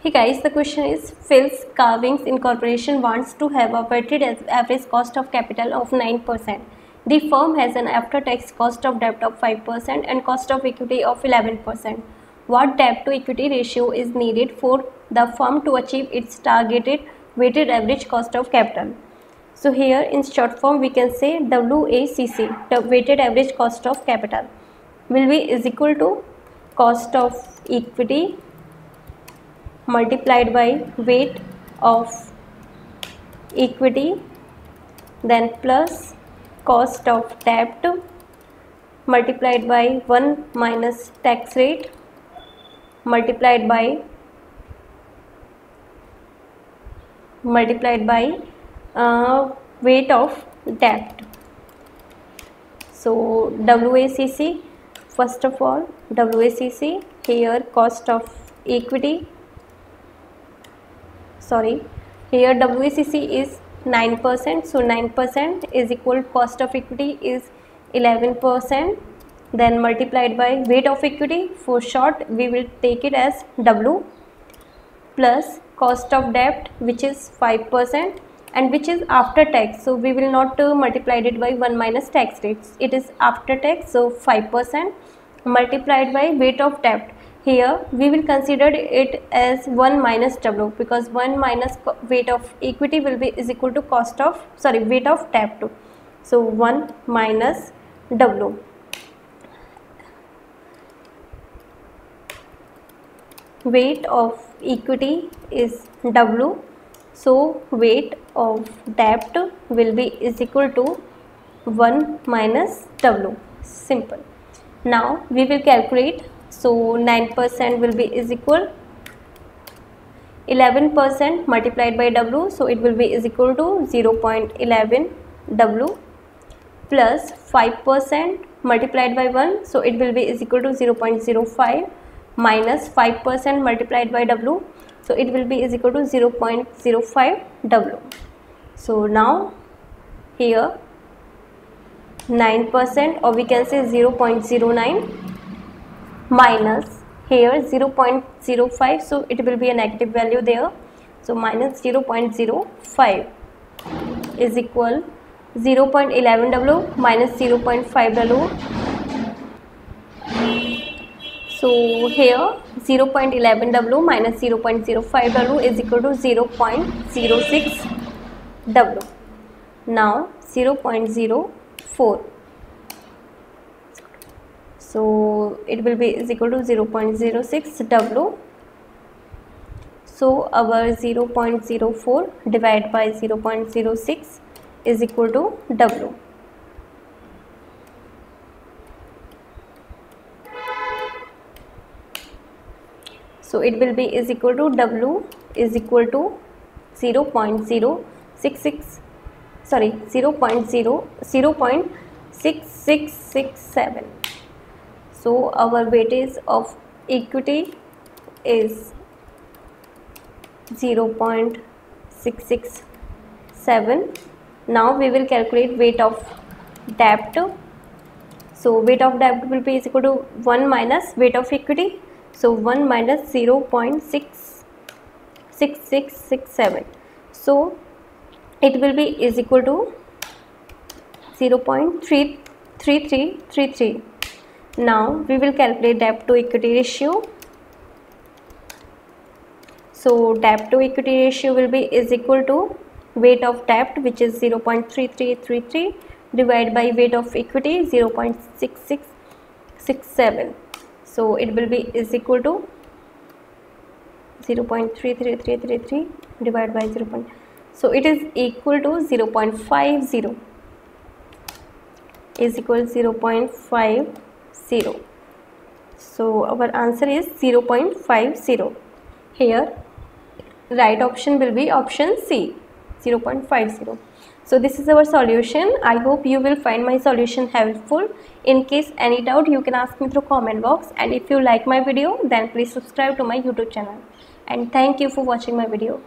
Hey guys, the question is Phil's Carvings Incorporation wants to have a weighted average cost of capital of 9%. The firm has an after-tax cost of debt of 5% and cost of equity of 11%. What debt to equity ratio is needed for the firm to achieve its targeted weighted average cost of capital? So here in short form we can say WACC, the weighted average cost of capital will be is equal to cost of equity multiplied by weight of equity then plus cost of debt multiplied by 1 minus tax rate multiplied by multiplied by uh, weight of debt so WACC first of all WACC here cost of equity sorry. Here WACC is 9% so 9% is equal cost of equity is 11% then multiplied by weight of equity for short we will take it as W plus cost of debt which is 5% and which is after tax. So we will not uh, multiply it by 1 minus tax rates. It is after tax so 5% multiplied by weight of debt here we will consider it as 1 minus W because 1 minus weight of equity will be is equal to cost of sorry weight of debt 2. So 1 minus W. Weight of equity is W. So weight of debt will be is equal to 1 minus W. Simple. Now we will calculate so 9% will be is equal 11% multiplied by W. So it will be is equal to 0.11 W plus 5% multiplied by 1. So it will be is equal to 0.05 minus 5% multiplied by W. So it will be is equal to 0.05 W. So now here 9% or we can say 0.09 minus here 0.05 so it will be a negative value there. So minus 0.05 is equal 0.11 W minus 0.5 W so here 0.11 W minus 0.05 W is equal to 0.06 W now 0.04 so it will be is equal to 0.06 W. So our 0.04 divided by 0.06 is equal to W. So it will be is equal to W is equal to 0.066 sorry 0 0.0 0 0.6667 so our weightage of equity is 0.667 now we will calculate weight of debt. So weight of debt will be equal to 1 minus weight of equity. So 1 minus 0 0.6667 so it will be is equal to 0 0.3333 now we will calculate debt to equity ratio. So debt to equity ratio will be is equal to weight of debt which is 0.3333 divided by weight of equity 0.6667. So it will be is equal to 0.33333 divided by 0. So it is equal to 0.50 is equal to 0.5 0 so our answer is 0.50 here right option will be option C 0.50 so this is our solution. I hope you will find my solution helpful. In case any doubt you can ask me through comment box. And if you like my video then please subscribe to my youtube channel. And thank you for watching my video